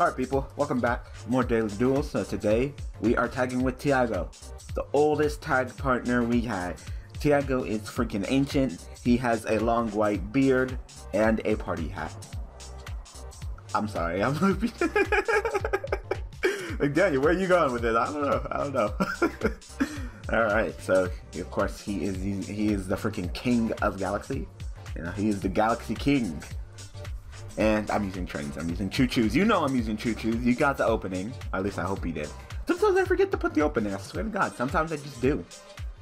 Alright people, welcome back. More Daily Duels. So today, we are tagging with Tiago. The oldest tag partner we had. Tiago is freaking ancient. He has a long white beard and a party hat. I'm sorry, I'm like, Daniel, where are you going with this? I don't know, I don't know. Alright, so, of course, he is he is the freaking king of Galaxy. You know, he is the Galaxy King. And I'm using trains. I'm using choo-choos. You know I'm using choo-choos. You got the opening. At least I hope you did. Sometimes I forget to put the opening. I swear to God. Sometimes I just do.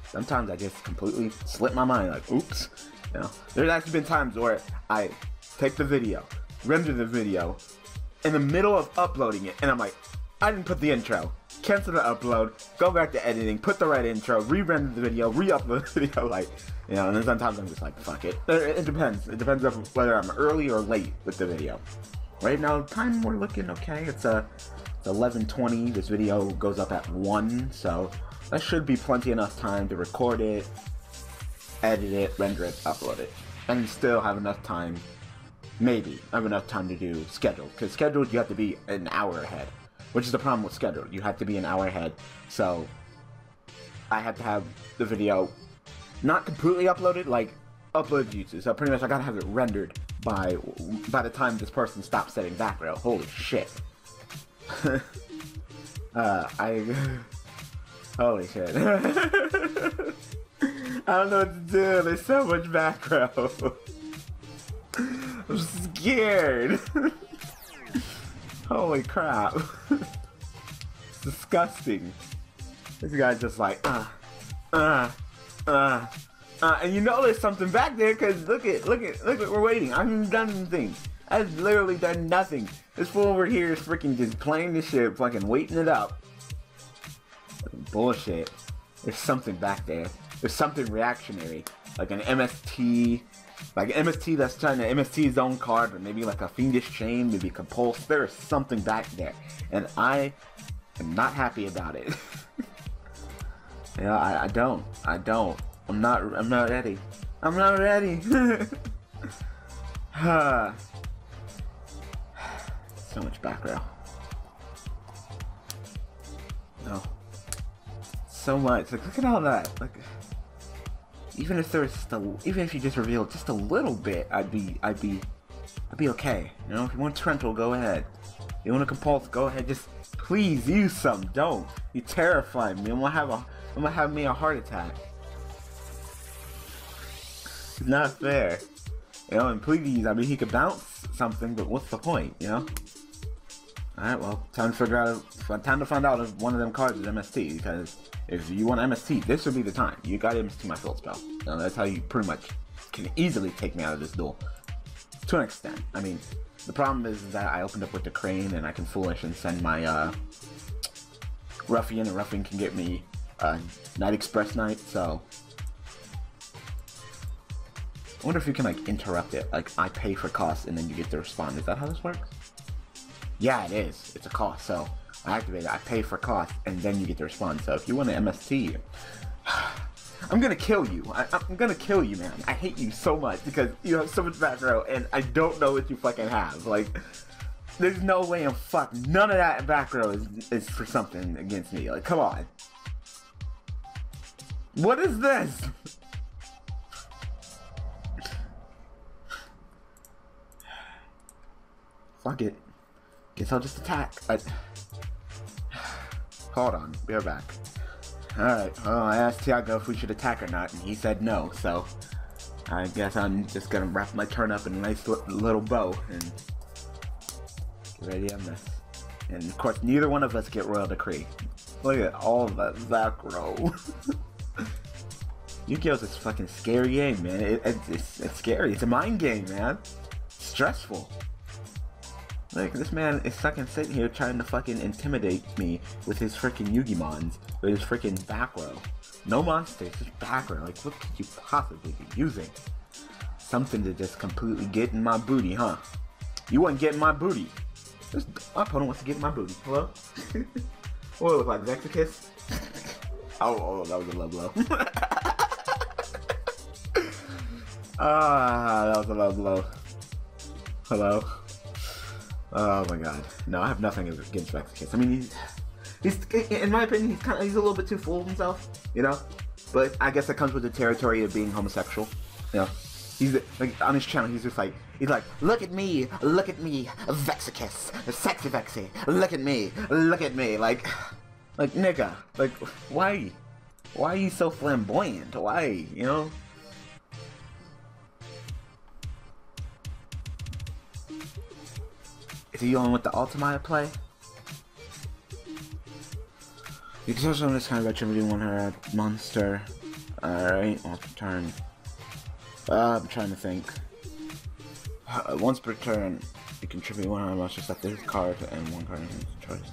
Sometimes I just completely slip my mind. Like, oops. You know, there's actually been times where I take the video, render the video, in the middle of uploading it, and I'm like, I didn't put the intro. Cancel the upload, go back to editing, put the right intro, re-render the video, re-upload the video, like, you know, and then sometimes I'm just like, fuck it. It, it depends. It depends on whether I'm early or late with the video. Right now, time we're looking okay. It's a uh, it's 11:20. This video goes up at one, so that should be plenty enough time to record it, edit it, render it, upload it, and still have enough time. Maybe I have enough time to do scheduled, because scheduled you have to be an hour ahead, which is the problem with schedule. You have to be an hour ahead, so I have to have the video not completely uploaded, like uploaded YouTube. So pretty much I gotta have it rendered by by the time this person stops setting background. Holy shit. uh, I holy shit. I don't know what to do. There's so much background. I'm scared. Holy crap. it's disgusting. This guy's just like, uh, uh. Uh, uh, and you know there's something back there because look at, look at, look at, we're waiting. I haven't done anything. I've literally done nothing. This fool over here is freaking just playing this shit, fucking waiting it up. Bullshit. There's something back there. There's something reactionary. Like an MST, like MST that's trying to MST own card, or maybe like a fiendish chain, maybe compulse. There is something back there. And I am not happy about it. Yeah, I, I don't. I don't. I'm not. I'm not ready. I'm not ready. so much background. No. So much. Like, look at all that. Like, even if there's just a, even if you just revealed just a little bit, I'd be, I'd be, I'd be okay. You know, if you want Trentral, go ahead. If you want to compulse, go ahead. Just please use some. Don't. You terrify me. I'm gonna have a I'm gonna have me a heart attack. It's not fair. You know, and please, I mean, he could bounce something, but what's the point, you know? Alright, well, time to figure out, time to find out if one of them cards is MST, because if you want MST, this would be the time. You got MST my field spell. Know, that's how you pretty much can easily take me out of this duel. To an extent. I mean, the problem is that I opened up with the crane and I can foolish and send my, uh, Ruffian, and Ruffian can get me uh, Night Express Knight, so I wonder if you can like interrupt it. Like I pay for cost and then you get to respond. Is that how this works? Yeah, it is. It's a cost. So I activate it. I pay for cost and then you get to respond. So if you want an MST, I'm gonna kill you. I, am gonna kill you, man. I hate you so much because you have so much back row and I don't know what you fucking have. Like, there's no way in fuck none of that back row is, is for something against me. Like, come on. What is this? Fuck it. Guess I'll just attack. I... Hold on, we're back. Alright, well, I asked Tiago if we should attack or not, and he said no, so... I guess I'm just gonna wrap my turn up in a nice little bow, and... Get ready on this. And of course, neither one of us get Royal Decree. Look at all that back row. Yu-Gi-Oh's a fucking scary game, man. It, it, it's, it's scary. It's a mind game, man. Stressful. Like, this man is fucking sitting here trying to fucking intimidate me with his freaking Yugimons, with his freaking back row. No monsters, just back row. Like, what could you possibly be using? Something to just completely get in my booty, huh? You to get in my booty. This, my opponent wants to get in my booty. Hello? what look like, Vexicus? oh, oh, that was a low blow. Ah, that was a low blow. Hello. Oh my god. No, I have nothing against Vexicus. I mean, he's, he's in my opinion, he's kind of he's a little bit too full of himself, you know. But I guess that comes with the territory of being homosexual. You know, he's like on his channel, he's just like he's like, look at me, look at me, Vexicus, sexy Vexy, look at me, look at me, like, like nigga, like why, why are you so flamboyant? Why, you know? Is he going with the Ultimate play? You can also this kind of retributing one her monster. Alright, on turn. Uh, I'm trying to think. Uh, once per turn, you can contribute one hundred monsters at this card and one card in his choice.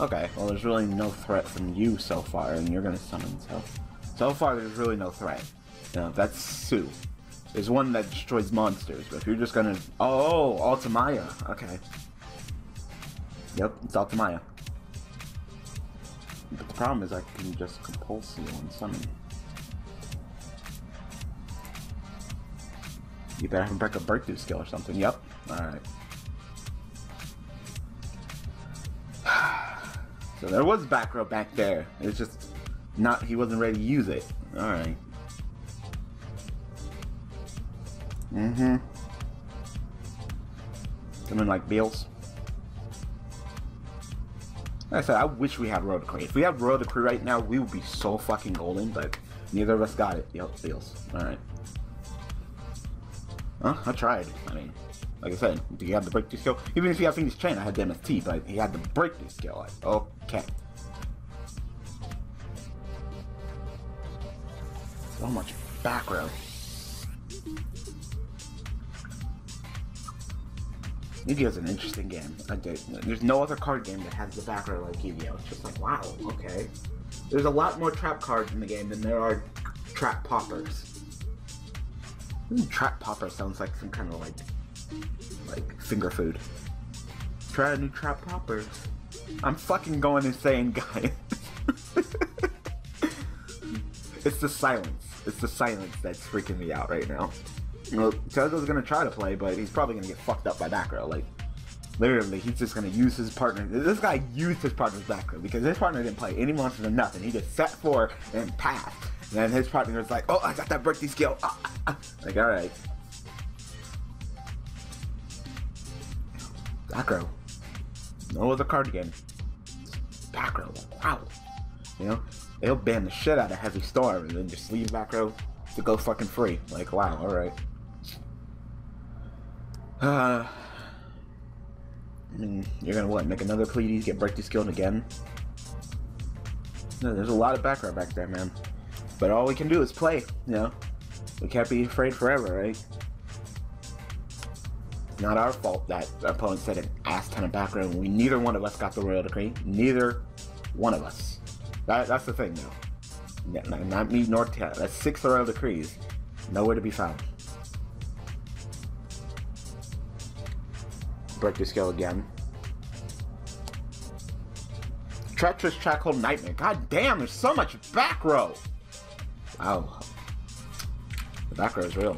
Okay, well there's really no threat from you so far, and you're gonna summon, so... So far there's really no threat. No, that's Sue. There's one that destroys monsters, but if you're just gonna... Oh, Ultimaya. Okay. Yep, it's Ultimaya. But the problem is I can just compulse you and summon. You better have a break a breakthrough skill or something. Yep. Alright. so there was back row back there. It's just not he wasn't ready to use it. Alright. Mm-hmm. Something like Beals. Like I said, I wish we had Road If we had Road right now, we would be so fucking golden, but neither of us got it. Yep, Beals. Alright. Huh? I tried. I mean, like I said, do you have the breakthrough skill? Even if you have Fiendish Chain, I had the MST, but he had the breakthrough skill. Like, okay. So much back row. Yu-Gi-Oh! is an interesting game. There's no other card game that has the back row like Yu-Gi-Oh! It's just like, wow, okay. There's a lot more trap cards in the game than there are trap poppers. Hmm, trap popper sounds like some kind of like, like finger food. Try a new trap popper. I'm fucking going insane, guys. it's the silence. It's the silence that's freaking me out right now. You know, gonna try to play, but he's probably gonna get fucked up by back row. Like, literally, he's just gonna use his partner. This guy used his partner's back row because his partner didn't play any monsters or nothing. He just set four and passed. And then his partner was like, "Oh, I got that breakthrough skill." Ah, ah, ah. Like, all right. Back row. No other card again. Back row. Wow. You know, they'll ban the shit out of Heavy Storm and then just leave back row to go fucking free. Like, wow, alright. Uh, I mean, you're gonna what? Make another Pleiades, get breakthrough skill again? No, there's a lot of background back there, man. But all we can do is play, you know? We can't be afraid forever, right? Not our fault that our opponent said an ass ton of background. We neither one of us got the royal decree. Neither one of us. That, that's the thing, though. Not me nor. That's six royal decrees. Nowhere to be found. Break the scale again. Traptrix Trap Hole Nightmare. God damn, there's so much back row. Wow. The back row is real.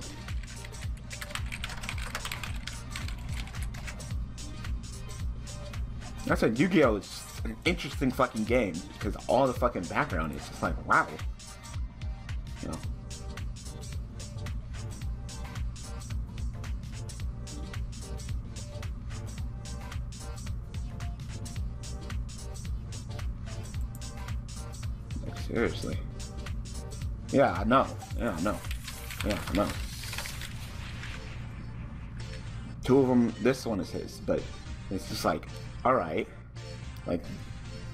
That's said Yu-Gi-Oh! is an interesting fucking game because all the fucking background is just like, wow. You know. Seriously. Yeah, I know. Yeah, I know. Yeah, I know. Two of them, this one is his, but it's just like, alright. Like,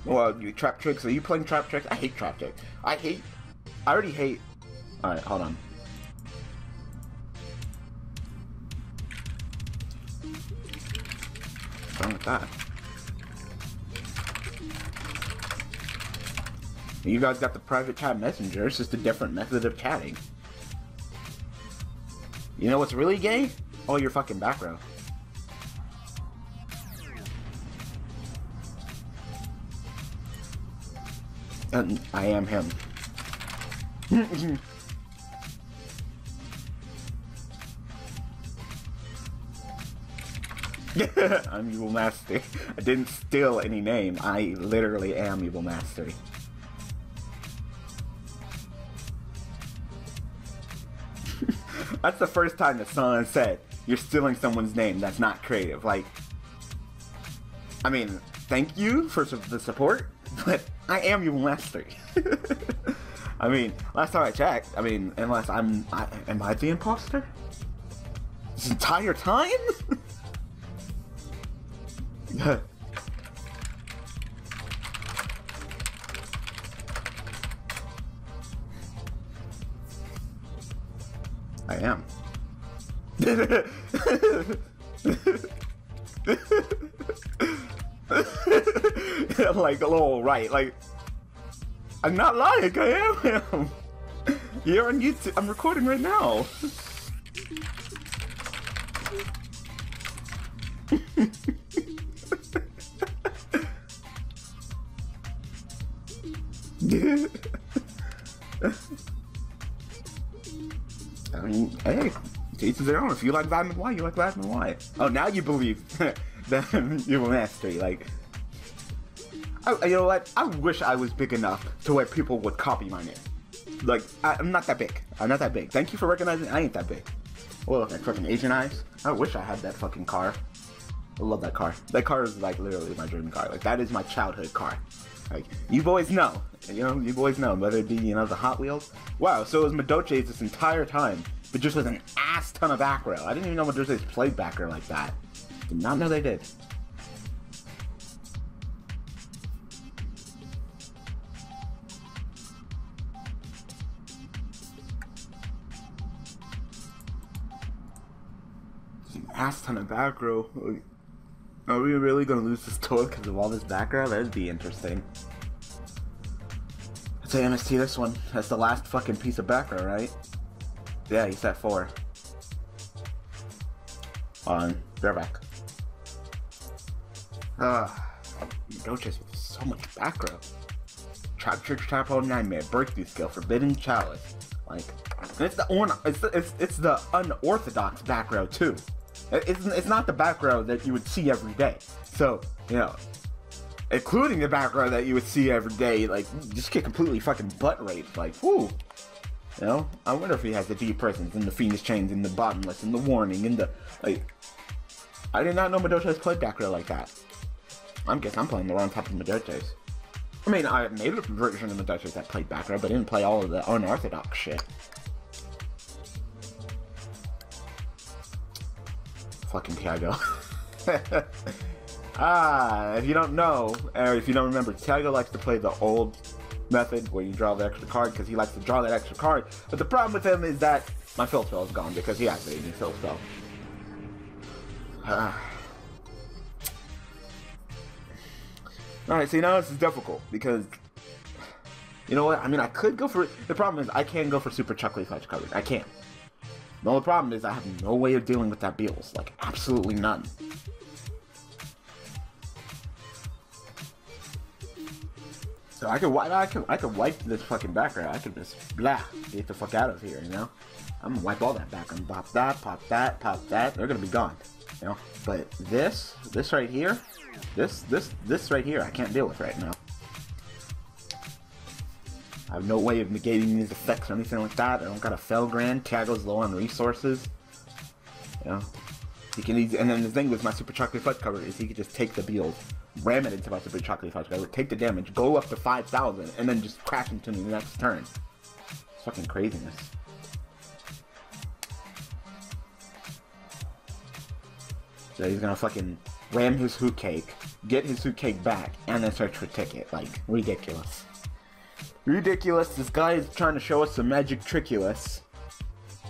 well, you Traptrix. Are you playing Traptrix? I hate Traptrix. I hate, I already hate. Alright, hold on. What's wrong with that? You guys got the private chat messenger. It's just a different method of chatting. You know what's really gay? Oh, your fucking background. And I am him. I'm Yubel Mastery. I didn't steal any name. I literally am Yubel Mastery. That's the first time that someone said you're stealing someone's name. That's not creative. Like, I mean, thank you for the support, but I am your master. I mean, last time I checked, I mean, unless I'm, I, am I the imposter? This entire time? I am. like a little right, like I'm not lying, I am him. You're on YouTube. I'm recording right now. I mean, hey, each their own. If you like Vitamin Y, you like Vitamin Y. Oh, now you believe that Yubel Mastery. Like, I, you know what? I wish I was big enough to where people would copy my name. Like, I, am not that big. I'm not that big. Thank you for recognizing I ain't that big. Oh, well, like fucking Asian eyes. I wish I had that fucking car. I love that car. That car is like literally my dream car. Like that is my childhood car. Like you boys know, you know, you boys know whether it be you know the Hot Wheels. Wow, so it was Madolche's this entire time, but just with an ass ton of back row. I didn't even know Madolche's played back row like that. Did not know they did. ass ton of back row. Are we really gonna lose this tour because of all this background? That'd be interesting. Say MST this one. That's the last fucking piece of background, right? Yeah, he's at four. On, they're back. Ah, Doches with so much background. Traptrix Trap Hole Nightmare, Breakthrough Skill, Forbidden Chalice. Like, it's the, it's the, it's, it's the unorthodox background too. It's, it's not the background that you would see every day. So, you know, including the background that you would see every day, like, just get completely fucking butt raped. Like, whoo. You know, I wonder if he has the deep presence and the Fiendish chains and the bottomless and the warning and the, like, I did not know Madolche's played background like that. I guess I'm playing the wrong type of Madolche's. I mean, I made a version of Madolche's that played background, but didn't play all of the unorthodox shit. fucking Tiago. ah, if you don't know, or if you don't remember, Tiago likes to play the old method where you draw the extra card because he likes to draw that extra card. But the problem with him is that my field spell is gone because he activated his field spell. Ah. Alright, see now this is difficult because you know what? I mean I could go for it. the problem is I can't go for super chocolate fudge coverage. I can't. The only problem is I have no way of dealing with that Beals. Like, absolutely none. So I could, I could, I could wipe this fucking background. I could just blah, get the fuck out of here, you know. I'm gonna wipe all that background. Pop that, pop that, pop that. They're gonna be gone, you know. But this, this right here, this, this, this right here, I can't deal with right now. I have no way of negating these effects or anything like that. I don't got a Felgrand. Tiago's low on resources. You know? He can and then the thing with my Super Chocolate Fudge cover is he can just take the build, ram it into my Super Chocolate Fudge cover, take the damage, go up to 5,000, and then just crash into the next turn. It's fucking craziness. So he's gonna fucking ram his Hootcake, get his Hootcake back, and then search for ticket. Like, ridiculous. Ridiculous. This guy is trying to show us some magic trickulous.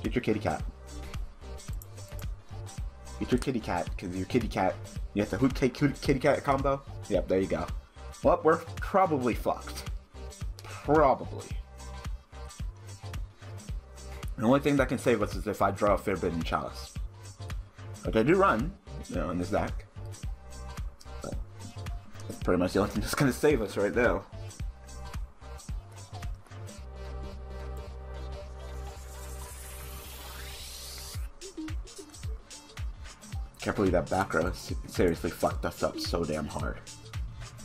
Get your kitty cat. Get your kitty cat, because your kitty cat, you have the Hootcake kitty cat combo. Yep, there you go. Well, we're probably fucked. Probably. The only thing that can save us is if I draw a Forbidden Chalice. Which I do run, you know, in this deck. But that's pretty much the only thing that's gonna save us right there. Can't believe that back row seriously fucked us up so damn hard.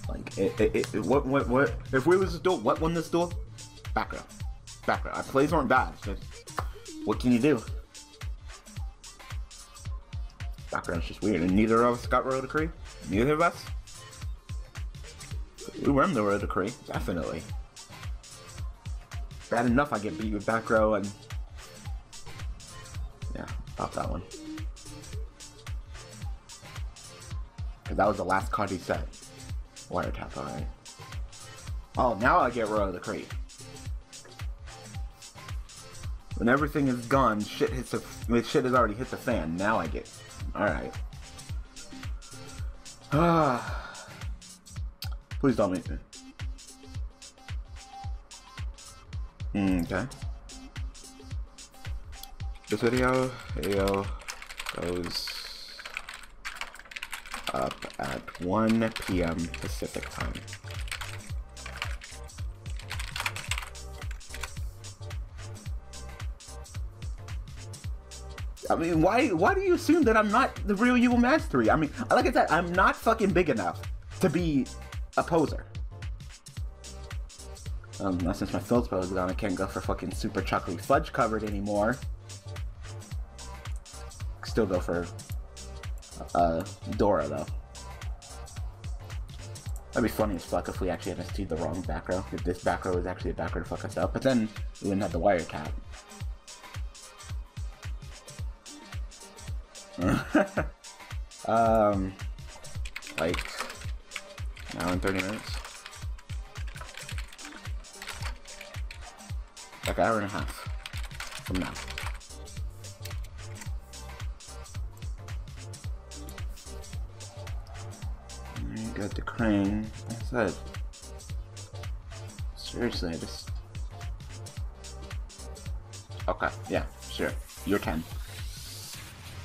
Like, it, it, it, what, what, what, if we was this duel, what won this duel? Back row. Back row. Our plays weren't bad. Just, what can you do? Background's just weird, and neither of us got Royal decree. Neither of us. We were in the Royal decree, definitely. Bad enough I get beat with back row and Cause that was the last card he said. Wiretap, alright. Oh, now I get rid of the crate. When everything is gone, shit hits the shit has already hit the fan. Now I get alright. Ah Please don't make me. Mm, okay. This video, video goes up at 1 p.m. Pacific time. I mean, why why do you assume that I'm not the real Yubel Mastery? I mean, like I said, I'm not fucking big enough to be a poser. Um, since my Philspro is gone, I can't go for fucking super chocolate fudge covered anymore. Still go for uh, Dora though. That'd be funny as fuck if we actually had to see the wrong back row. If this back row was actually a back row to fuck us up. But then we wouldn't have the Wiretap. um, like, now in 30 minutes. Like an hour and a half from now. Crane. I said, seriously, just. Okay, yeah, sure. Your 10.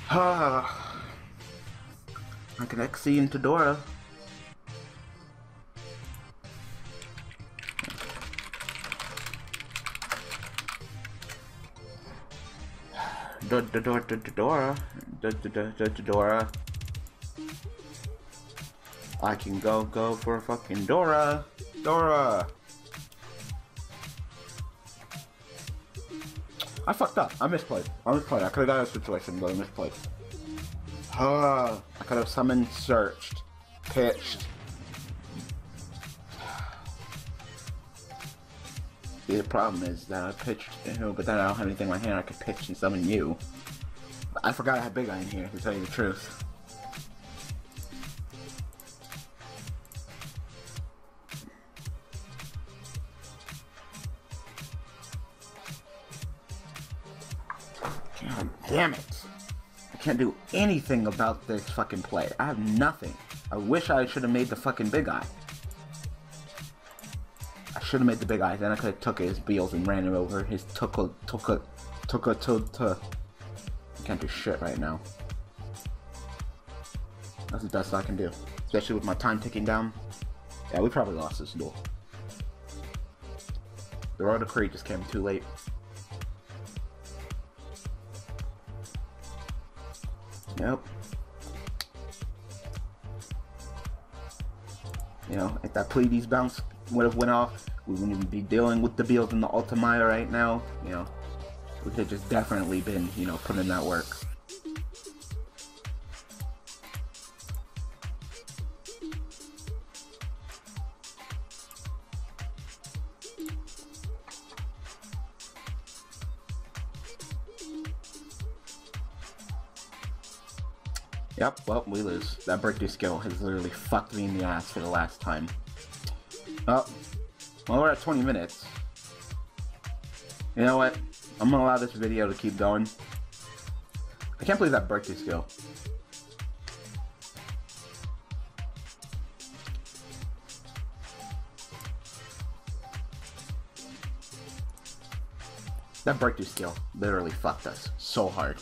Ah. I can Xe into Dora. Dora, Dora. I can go go for a fucking Dora, Dora. I fucked up. I misplayed. I misplayed. I could have got a situation, but I misplayed. Uh, I could have summoned, searched, pitched. The problem is that I pitched, but then I don't have anything in my hand. I could pitch and summon you. I forgot I had Big Eye in here, to tell you the truth. Can't do anything about this fucking play. I have nothing. I wish I should have made the fucking Big Eye. I should have made the Big Eye. Then I could have took his Beals and ran him over. His took a, took a, took a, took a, I can't do shit right now. That's the best I can do. Especially with my time ticking down. Yeah, we probably lost this duel. The Royal Decree just came too late. Yep. You know, if that Pleiades bounce would have went off, we wouldn't even be dealing with the Beals and the Ultimaya right now. You know, we could just definitely been, you know, putting in that work. That breakthrough skill has literally fucked me in the ass for the last time. Oh, well, we're at 20 minutes. You know what? I'm gonna allow this video to keep going. I can't believe that breakthrough skill. That breakthrough skill literally fucked us so hard.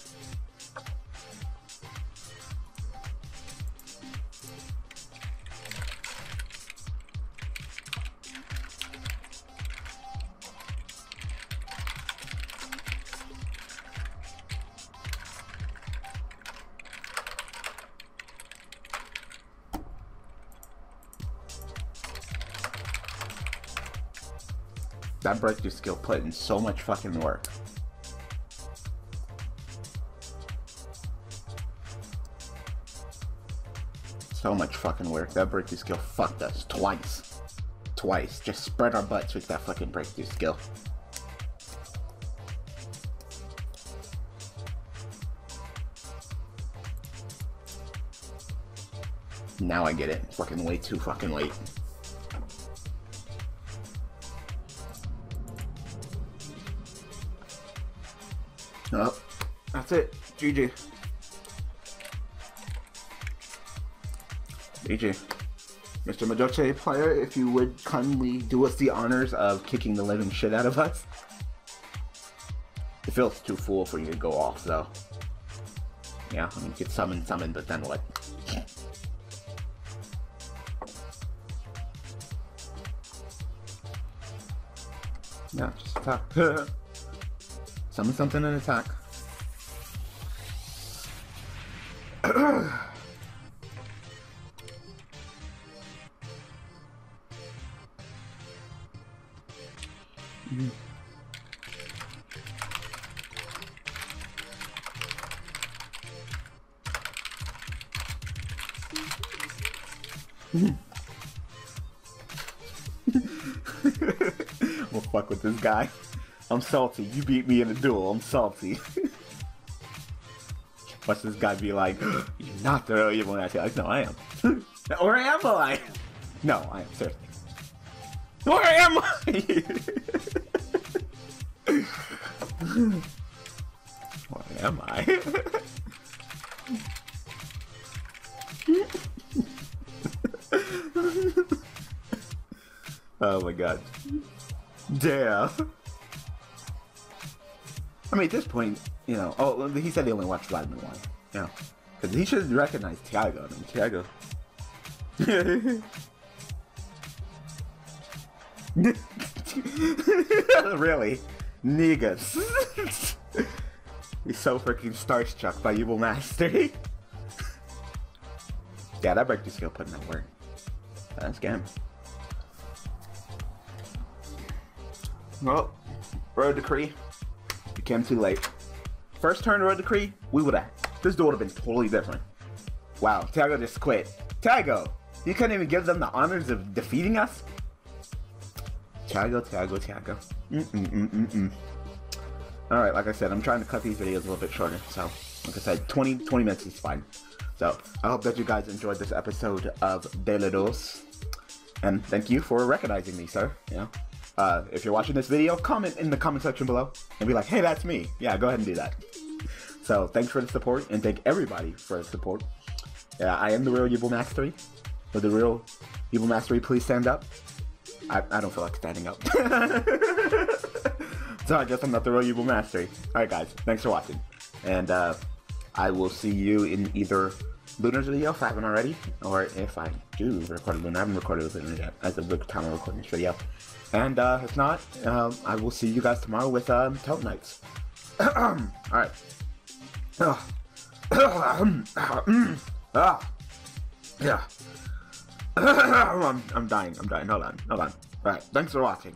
That breakthrough skill put in so much fucking work. So much fucking work. That breakthrough skill fucked us twice. Twice. Just spread our butts with that fucking breakthrough skill. Now I get it. Fucking way too fucking late. That's it. GG. GG. Mr. Madolche player, if you would kindly do us the honors of kicking the living shit out of us. It feels too full for you to go off, though. Yeah, I mean, get summoned, summoned, but then what? Yeah, just attack. Summon something and attack. Guy. I'm salty. You beat me in a duel. I'm salty. Watch this guy be like, you're not the real evil Nazi. Like, no, I am. or am I? No, I am, seriously. Or am I? or am I? oh my god. Damn. I mean, at this point, you know, oh, he said he only watched Vladimir one. Yeah. Because he should recognize Tiago. I mean, Tiago. really? Niggas. He's so freaking starstruck by Yubel Mastery. yeah, that break skill put in that work. That's game. Well, Road Decree. You came too late. First turn Road Decree, we would have. This duel would have been totally different. Wow, Tiago just quit. Tiago, you couldn't even give them the honors of defeating us? Tiago, Tiago, Tiago. Mm-mm-mm-mm-mm. Alright, like I said, I'm trying to cut these videos a little bit shorter. So, like I said, 20, 20 minutes is fine. So, I hope that you guys enjoyed this episode of Daily Duels. And thank you for recognizing me, sir. Know, uh, if you're watching this video, comment in the comment section below and be like, hey, that's me. Yeah, go ahead and do that. So thanks for the support and thank everybody for the support. Yeah, I am the real Yubel Mastery. But the real Yubel Mastery, please stand up. I, I don't feel like standing up. so I guess I'm not the real Yubel Mastery. Alright guys, thanks for watching. And uh, I will see you in either Lunar's video if I haven't already, or if I do record a Lunar. I haven't recorded with Lunar yet as of the time of recording this video. And uh, if not, um, I will see you guys tomorrow with um, Tote Knights. Alright. ah. Yeah. I'm, I'm dying. I'm dying. Hold on. Hold on. Alright. Thanks for watching.